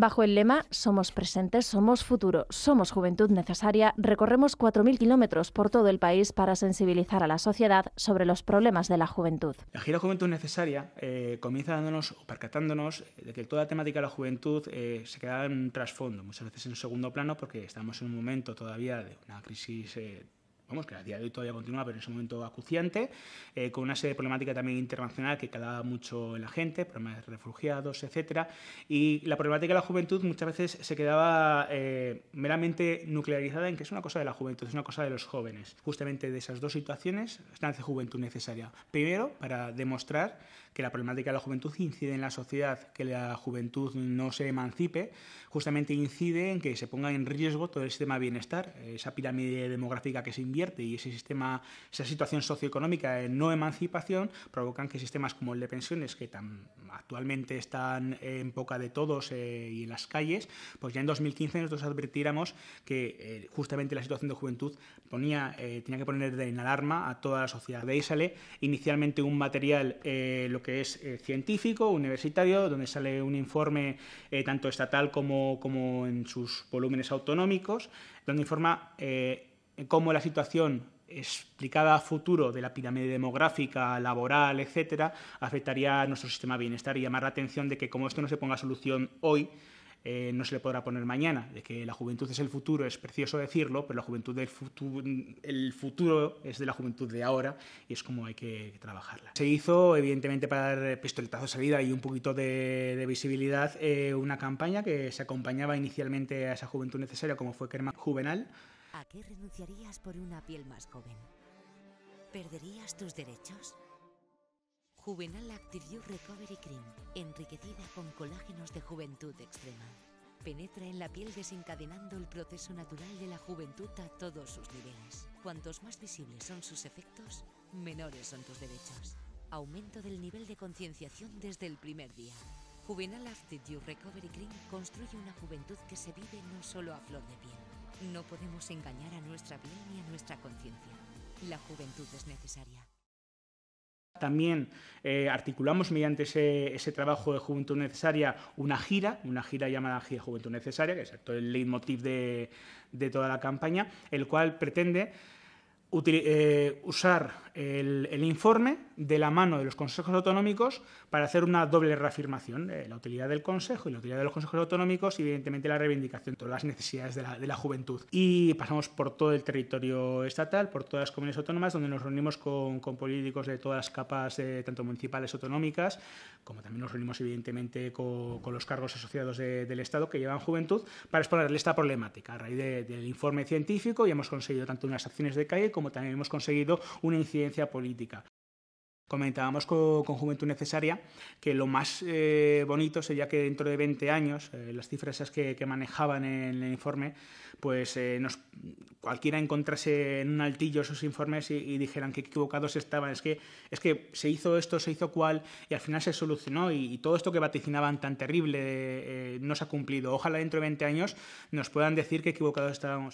Bajo el lema Somos presentes, somos futuro, somos juventud necesaria, recorremos 4.000 kilómetros por todo el país para sensibilizar a la sociedad sobre los problemas de la juventud. La gira Juventud Necesaria eh, comienza dándonos, o percatándonos de que toda la temática de la juventud eh, se queda en un trasfondo, muchas veces en segundo plano, porque estamos en un momento todavía de una crisis eh, vamos, que a día de hoy todavía continúa, pero en ese momento acuciante, eh, con una serie de problemáticas también internacional que calaba mucho en la gente, problemas de refugiados, etcétera, y la problemática de la juventud muchas veces se quedaba eh, meramente nuclearizada en que es una cosa de la juventud, es una cosa de los jóvenes. Justamente de esas dos situaciones nace Juventud Necesaria. Primero, para demostrar que la problemática de la juventud incide en la sociedad, que la juventud no se emancipe, justamente incide en que se ponga en riesgo todo el sistema de bienestar, esa pirámide demográfica que se invierte y ese sistema, esa situación socioeconómica de no emancipación provocan que sistemas como el de pensiones, que tan, actualmente están en boca de todos eh, y en las calles, pues ya en 2015 nosotros advirtiéramos que eh, justamente la situación de juventud ponía, eh, tenía que poner en alarma a toda la sociedad. De ahí sale inicialmente un material, lo que es científico, universitario, donde sale un informe tanto estatal como, como en sus volúmenes autonómicos, donde informa cómo la situación explicada a futuro de la pirámide demográfica, laboral, etcétera, afectaría a nuestro sistema de bienestar y llamar la atención de que como esto no se ponga solución hoy, eh, no se le podrá poner mañana, de que la juventud es el futuro, es precioso decirlo, pero la juventud del futuro, el futuro es de la juventud de ahora y es como hay que, trabajarla. Se hizo, evidentemente, para dar pistoletazo de salida y un poquito de, visibilidad, eh, una campaña que se acompañaba inicialmente a esa juventud necesaria, como fue Kerma Juvenal, ¿A qué renunciarías por una piel más joven? ¿Perderías tus derechos? Juvenal Active Recovery Cream, enriquecida con colágenos de juventud extrema. Penetra en la piel desencadenando el proceso natural de la juventud a todos sus niveles. Cuantos más visibles son sus efectos, menores son tus derechos. Aumento del nivel de concienciación desde el primer día. Juvenal Active Recovery Cream construye una juventud que se vive no solo a flor de piel no podemos engañar a nuestra piel ni a nuestra conciencia. La juventud es necesaria. También eh, articulamos mediante ese, trabajo de Juventud Necesaria una gira, una gira llamada Gira Juventud Necesaria, que es el leitmotiv de, de toda la campaña, el cual pretende eh, usar el, informe de la mano de los consejos autonómicos para hacer una doble reafirmación, la utilidad del Consejo y la utilidad de los consejos autonómicos y evidentemente la reivindicación de todas las necesidades de la, juventud. Y pasamos por todo el territorio estatal, por todas las comunidades autónomas, donde nos reunimos con, políticos de todas las capas, eh, tanto municipales, autonómicas, como también nos reunimos evidentemente con, los cargos asociados del Estado que llevan juventud, para exponerle esta problemática. A raíz del informe científico y hemos conseguido tanto unas acciones de calle como también hemos conseguido una incidencia política. Comentábamos con, Juventud Necesaria que lo más eh, bonito sería que dentro de 20 años, eh, las cifras esas que, manejaban en el informe, pues eh, cualquiera encontrase en un altillo esos informes y, dijeran que equivocados estaban. Es que, es que se hizo esto, se hizo cual, y al final se solucionó y, todo esto que vaticinaban tan terrible no se ha cumplido. Ojalá dentro de 20 años nos puedan decir que equivocados estábamos.